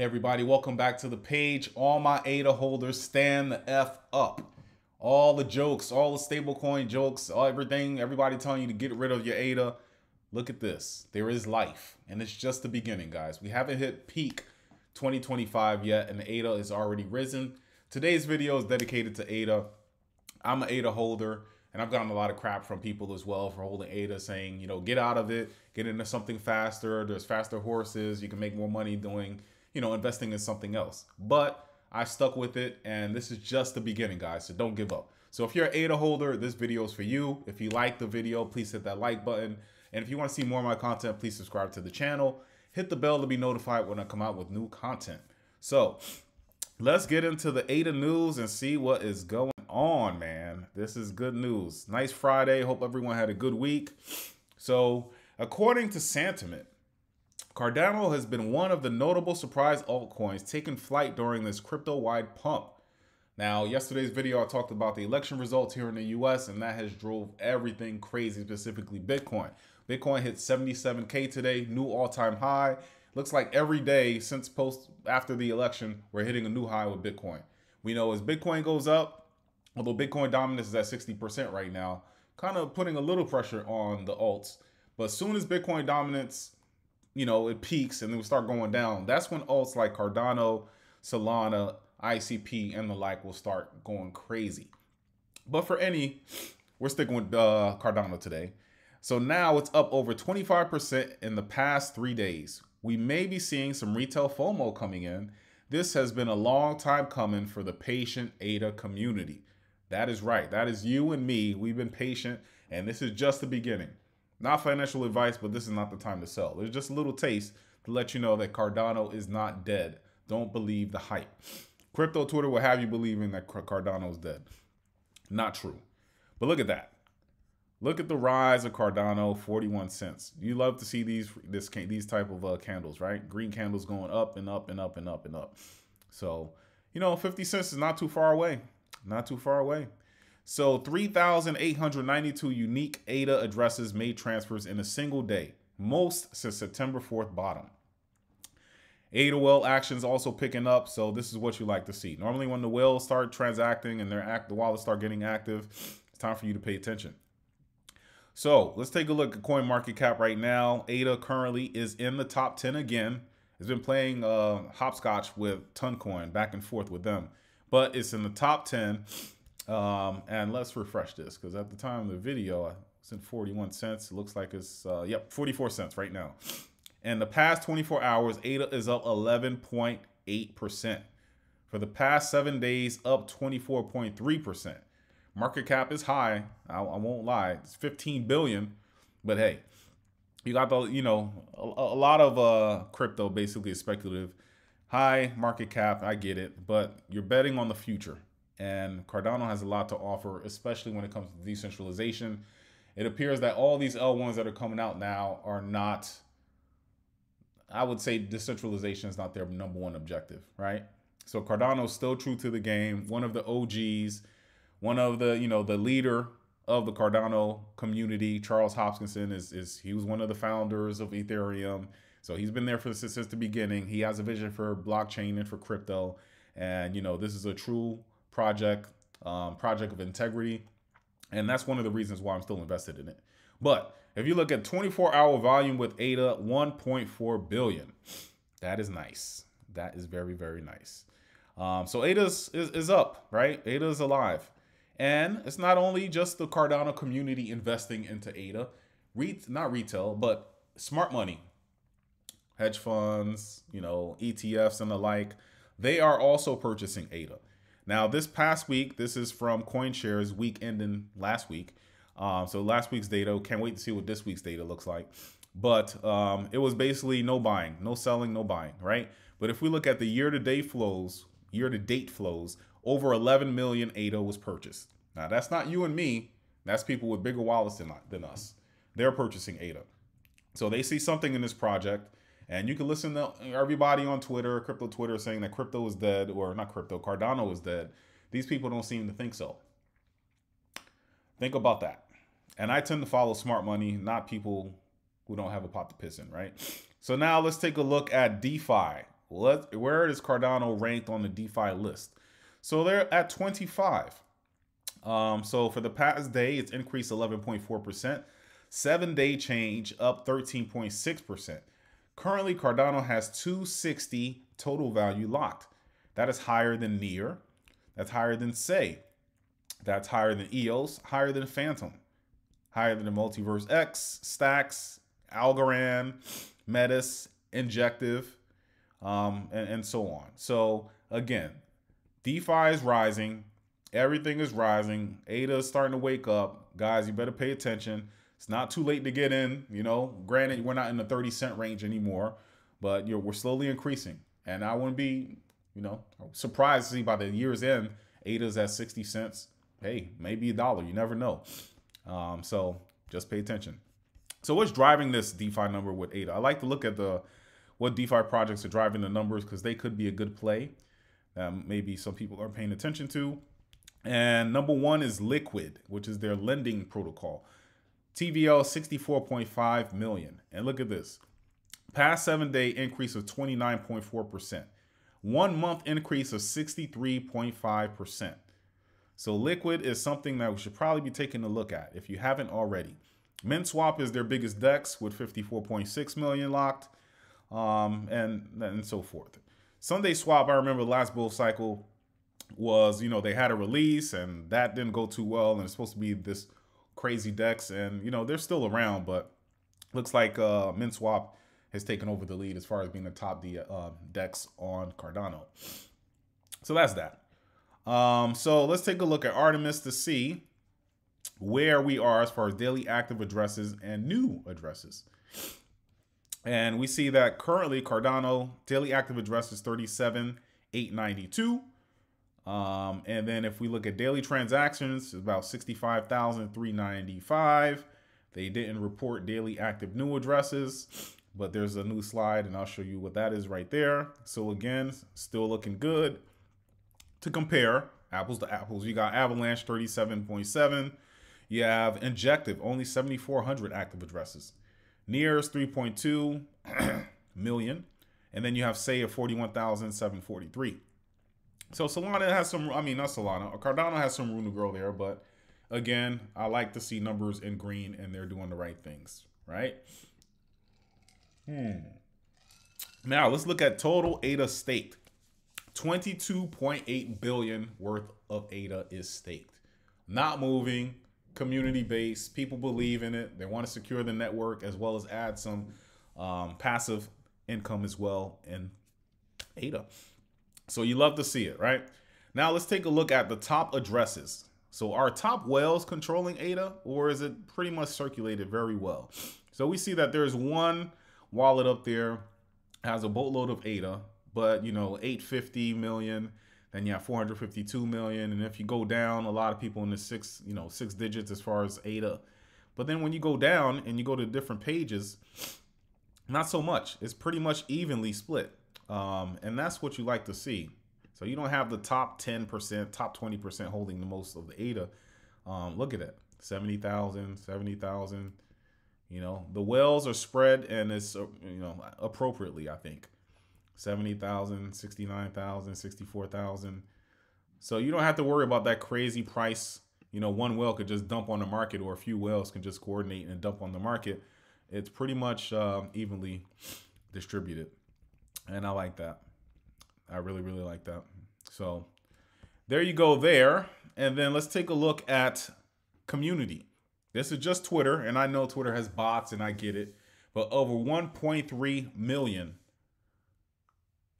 Everybody, welcome back to the page. All my ADA holders stand the F up. All the jokes, all the stablecoin jokes, all everything, everybody telling you to get rid of your ADA. Look at this. There is life. And it's just the beginning, guys. We haven't hit peak 2025 yet, and the ADA is already risen. Today's video is dedicated to ADA. I'm an ADA holder, and I've gotten a lot of crap from people as well for holding ADA, saying, you know, get out of it, get into something faster. There's faster horses. You can make more money doing you know, investing in something else. But I stuck with it, and this is just the beginning, guys, so don't give up. So if you're an ADA holder, this video is for you. If you like the video, please hit that like button. And if you want to see more of my content, please subscribe to the channel. Hit the bell to be notified when I come out with new content. So let's get into the ADA news and see what is going on, man. This is good news. Nice Friday. Hope everyone had a good week. So according to Santiment, Cardano has been one of the notable surprise altcoins taking flight during this crypto-wide pump. Now, yesterday's video, I talked about the election results here in the US, and that has drove everything crazy, specifically Bitcoin. Bitcoin hit 77K today, new all-time high. Looks like every day since post after the election, we're hitting a new high with Bitcoin. We know as Bitcoin goes up, although Bitcoin dominance is at 60% right now, kind of putting a little pressure on the alts. But as soon as Bitcoin dominance you know, it peaks and then we start going down, that's when alts like Cardano, Solana, ICP, and the like will start going crazy. But for any, we're sticking with uh, Cardano today. So now it's up over 25% in the past three days. We may be seeing some retail FOMO coming in. This has been a long time coming for the patient ADA community. That is right. That is you and me. We've been patient, and this is just the beginning. Not financial advice, but this is not the time to sell. There's just a little taste to let you know that Cardano is not dead. Don't believe the hype. Crypto Twitter will have you believing that Cardano is dead. Not true. But look at that. Look at the rise of Cardano, 41 cents. You love to see these this these type of uh, candles, right? Green candles going up and up and up and up and up. So, you know, 50 cents is not too far away. Not too far away. So 3,892 unique ADA addresses made transfers in a single day, most since September 4th bottom. ADA whale actions also picking up, so this is what you like to see. Normally when the whales start transacting and their act the wallets start getting active, it's time for you to pay attention. So let's take a look at coin market cap right now. ADA currently is in the top 10 again. It's been playing uh, hopscotch with Toncoin back and forth with them, but it's in the top 10. Um, and let's refresh this because at the time of the video, it's in 41 cents. It looks like it's, uh, yep, 44 cents right now. And the past 24 hours, ADA is up 11.8%. For the past seven days, up 24.3%. Market cap is high. I, I, won't lie. It's 15 billion. But hey, you got the, you know, a, a lot of uh, crypto basically is speculative. High market cap, I get it. But you're betting on the future and Cardano has a lot to offer, especially when it comes to decentralization. It appears that all these L1s that are coming out now are not, I would say decentralization is not their number one objective, right? So Cardano is still true to the game, one of the OGs, one of the, you know, the leader of the Cardano community, Charles Hoskinson is, is he was one of the founders of Ethereum. So he's been there for since, since the beginning. He has a vision for blockchain and for crypto. And, you know, this is a true project, um, project of integrity. And that's one of the reasons why I'm still invested in it. But if you look at 24 hour volume with ADA, 1.4 billion. That is nice. That is very, very nice. Um, so ADA is, is, is up, right? ADA is alive. And it's not only just the Cardano community investing into ADA, re not retail, but smart money, hedge funds, you know, ETFs and the like. They are also purchasing ADA. Now, this past week, this is from CoinShares week ending last week. Um, so last week's data, can't wait to see what this week's data looks like. But um, it was basically no buying, no selling, no buying, right? But if we look at the year-to-date flows, year-to-date flows, over 11 million ADA was purchased. Now, that's not you and me. That's people with bigger wallets than, than us. They're purchasing ADA. So they see something in this project. And you can listen to everybody on Twitter, crypto Twitter, saying that crypto is dead, or not crypto, Cardano is dead. These people don't seem to think so. Think about that. And I tend to follow smart money, not people who don't have a pot to piss in, right? So now let's take a look at DeFi. What, where is Cardano ranked on the DeFi list? So they're at 25. Um, so for the past day, it's increased 11.4%. Seven day change up 13.6%. Currently, Cardano has 260 total value locked. That is higher than Near. That's higher than Sei. That's higher than EOS, higher than Fantom, higher than the Multiverse X, Stacks, Algorand, Metis, Injective, um, and, and so on. So again, DeFi is rising. Everything is rising. ADA is starting to wake up. Guys, you better pay attention. It's not too late to get in. You know, granted, we're not in the 30 cent range anymore, but you're, we're slowly increasing. And I wouldn't be, you know, surprised to see by the year's end, ADA's at 60 cents. Hey, maybe a dollar. You never know. Um, so just pay attention. So what's driving this DeFi number with ADA? I like to look at the what DeFi projects are driving the numbers because they could be a good play that maybe some people are paying attention to. And number one is Liqwid, which is their lending protocol. TVL 64.5 million. And look at this. Past seven day increase of 29.4%. One month increase of 63.5%. So Liqwid is something that we should probably be taking a look at if you haven't already. Minswap is their biggest DEX with 54.6 million locked, um, and and so forth. SundaeSwap, I remember the last bull cycle was, you know, they had a release and that didn't go too well, and it's supposed to be this crazy DEX, and you know they're still around, but looks like uh, Minswap has taken over the lead as far as being the top the uh, DEX on Cardano. So that's that. Um, so let's take a look at Artemis to see where we are as far as daily active addresses and new addresses. And we see that currently Cardano daily active address is 37,892. Um, and then if we look at daily transactions, it's about 65,395. They didn't report daily active new addresses, but there's a new slide and I'll show you what that is right there. So again, still looking good. To compare apples to apples, you got Avalanche 37.7. You have Injective, only 7,400 active addresses. Nears 3.2 million. And then you have Sei of 41,743. So Solana has some, I mean, not Solana, Cardano has some room to grow there, but again, I like to see numbers in green and they're doing the right things, right? Hmm. Now let's look at total ADA staked. 22.8 billion worth of ADA is staked. Not moving, community based. People believe in it. They want to secure the network as well as add some um, passive income as well in ADA. So you love to see it, right? Now let's take a look at the top addresses. So are top whales controlling ADA or is it pretty much circulated very well? So we see that there's one wallet up there has a boatload of ADA, but you know, 850 million, then you have 452 million. And if you go down, a lot of people in the six, you know, six digits as far as ADA. But then when you go down and you go to different pages, not so much. It's pretty much evenly split. Um, and that's what you like to see. So you don't have the top 10%, top 20% holding the most of the ADA. Um, look at it 70,000, 70,000. You know, the wells are spread and it's, uh, you know, appropriately, I think. 70,000, 69,000, 64,000. So you don't have to worry about that crazy price. You know, one well could just dump on the market or a few wells can just coordinate and dump on the market. It's pretty much uh, evenly distributed and I like that. I really, really like that. So there you go there. And then let's take a look at community. This is just Twitter, and I know Twitter has bots, and I get it, but over 1.3 million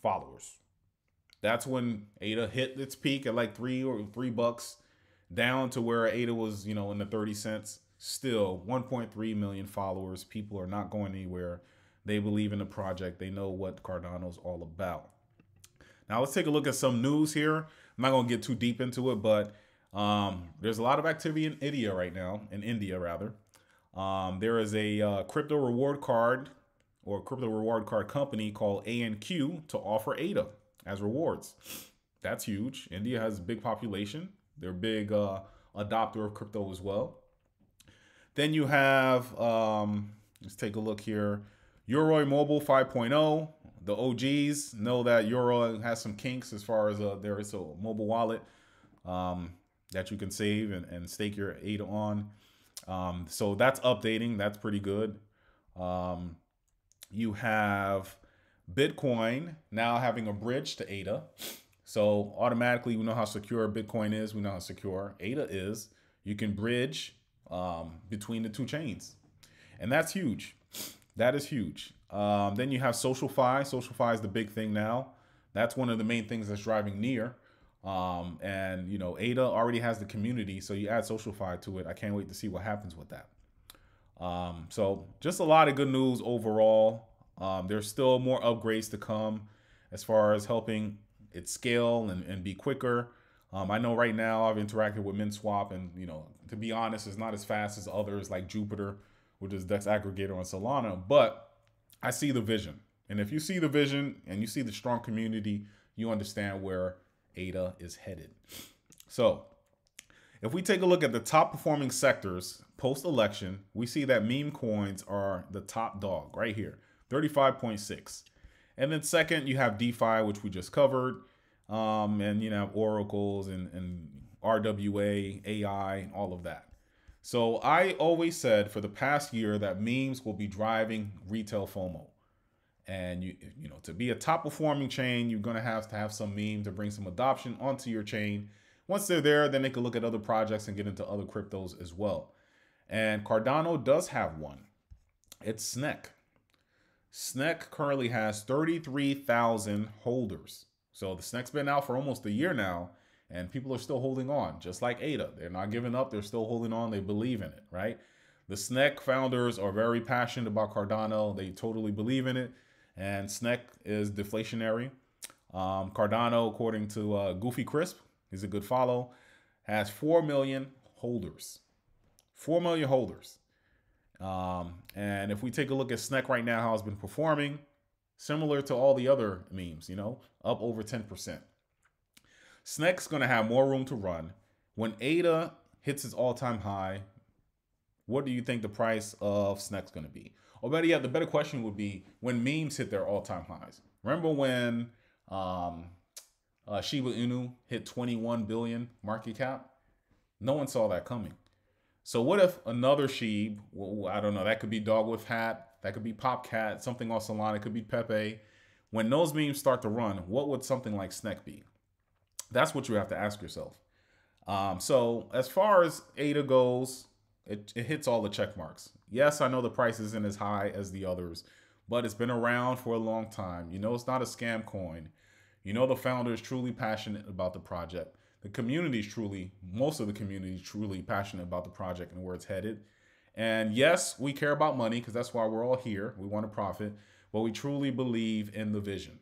followers. That's when ADA hit its peak at like three or three bucks, down to where ADA was, you know, in the 30 cents. Still, 1.3 million followers. People are not going anywhere. They believe in the project. They know what Cardano's all about. Now let's take a look at some news here. I'm not gonna get too deep into it, but um, there's a lot of activity in India right now, in India rather. Um, there is a uh, crypto reward card or crypto reward card company called ANQ to offer ADA as rewards. That's huge. India has a big population. They're a big uh, adopter of crypto as well. Then you have, um, let's take a look here. Yoroi Mobile 5.0. the OGs know that Yoroi has some kinks as far as uh, there is a mobile wallet um, that you can save and, and stake your ADA on. Um, so that's updating. That's pretty good. Um, you have Bitcoin now having a bridge to ADA. So automatically, we know how secure Bitcoin is. We know how secure ADA is. You can bridge um, between the two chains, and that's huge. That is huge. Um, then you have SocialFi. SocialFi is the big thing now. That's one of the main things that's driving Near. Um, and you know, Ada already has the community, so you add SocialFi to it. I can't wait to see what happens with that. Um, so just a lot of good news overall. Um, there's still more upgrades to come as far as helping it scale and, and be quicker. Um, I know right now I've interacted with Minswap, and you know, to be honest, it's not as fast as others like Jupiter, which is Dex aggregator on Solana. But I see the vision, and if you see the vision and you see the strong community, you understand where ADA is headed. So, if we take a look at the top performing sectors post election, we see that meme coins are the top dog right here, 35.6. And then second, you have DeFi, which we just covered. Um, and you know, oracles and, and RWA, AI, all of that. So I always said for the past year that memes will be driving retail FOMO. And you you know, to be a top performing chain, you're gonna have to have some meme to bring some adoption onto your chain. Once they're there, then they can look at other projects and get into other cryptos as well. And Cardano does have one. It's SNEK. SNEK currently has 33,000 holders. So the SNEK's been out for almost a year now, and people are still holding on, just like ADA. They're not giving up, they're still holding on, they believe in it, right? The SNEK founders are very passionate about Cardano, they totally believe in it, and SNEK is deflationary. Um, Cardano, according to uh, Goofy Crisp, he's a good follow, has 4 million holders. 4 million holders. Um, and if we take a look at SNEK right now, how it's been performing, similar to all the other memes, you know, up over 10%. SNEK's going to have more room to run. When ADA hits its all-time high, what do you think the price of SNEK's going to be? Or better yet, the better question would be when memes hit their all-time highs. Remember when um, uh, Shiba Inu hit 21 billion market cap? No one saw that coming. So what if another Sheeb, well, I don't know, that could be Dog with Hat, that could be Popcat, something on Solana, it could be Pepe. When those memes start to run, what would something like SNEK be? That's what you have to ask yourself. Um, so as far as ADA goes, it, it hits all the check marks. Yes, I know the price isn't as high as the others, but it's been around for a long time. You know it's not a scam coin. You know the founder is truly passionate about the project the community is truly, most of the community is truly passionate about the project and where it's headed. And yes, we care about money because that's why we're all here. We want to profit, but we truly believe in the vision.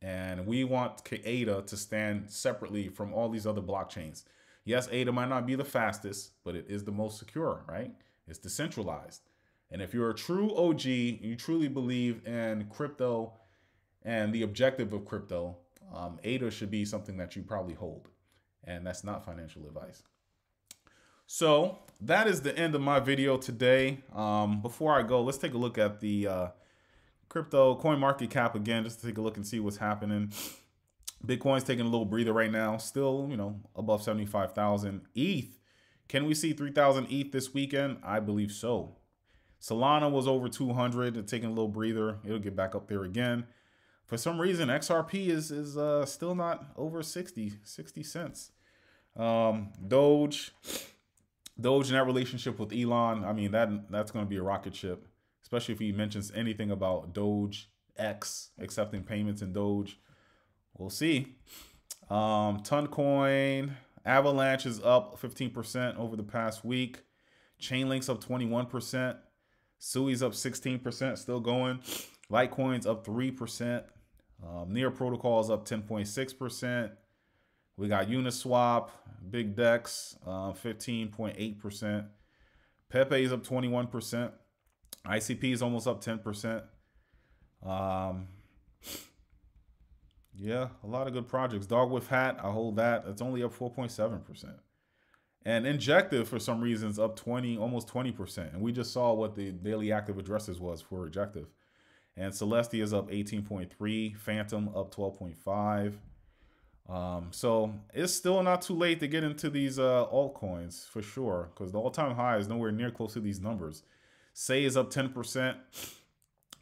And we want ADA to stand separately from all these other blockchains. Yes, ADA might not be the fastest, but it is the most secure, right? It's decentralized. And if you're a true OG, you truly believe in crypto and the objective of crypto, um, ADA should be something that you probably hold and that's not financial advice. So that is the end of my video today. Um, before I go, let's take a look at the uh, crypto coin market cap again, just to take a look and see what's happening. Bitcoin's taking a little breather right now, still, you know, above 75,000. ETH, can we see 3,000 ETH this weekend? I believe so. Solana was over 200, taking a little breather. It'll get back up there again for some reason XRP is is uh, still not over 60 60 cents. Um, Doge, Doge in that relationship with Elon, I mean that that's going to be a rocket ship, especially if he mentions anything about Doge X accepting payments in Doge. We'll see. Um, Toncoin, Avalanche is up 15% over the past week. Chainlink's up 21%. Sui's up 16%, still going. Litecoin's up 3%. Um, Near Protocol is up 10.6%. We got Uniswap, Big Dex, uh, 15.8%. Pepe is up 21%. ICP is almost up 10%. Um, yeah, a lot of good projects. Dog with Hat, I hold that. It's only up 4.7%. And Injective, for some reasons, up 20, almost 20%. And we just saw what the daily active addresses was for Injective And Celestia is up 18.3. Fantom up 12.5. Um, so it's still not too late to get into these uh, altcoins for sure, because the all-time high is nowhere near close to these numbers. Sei is up 10%.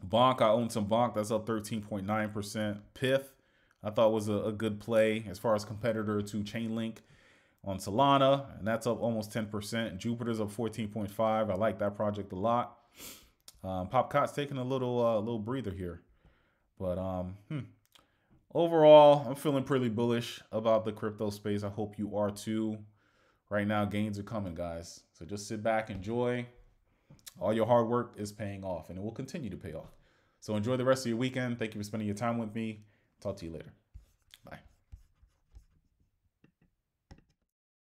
Bonk, I own some Bonk. That's up 13.9%. Pyth, I thought was a, a, good play as far as competitor to Chainlink on Solana, and that's up almost 10%. Jupiter's up 14.5. I like that project a lot. Um, Popcat's taking a little uh, little breather here, but um, hmm. overall, I'm feeling pretty bullish about the crypto space. I hope you are too. Right now, gains are coming, guys. So just sit back, enjoy. All your hard work is paying off, and it will continue to pay off. So enjoy the rest of your weekend. Thank you for spending your time with me. Talk to you later.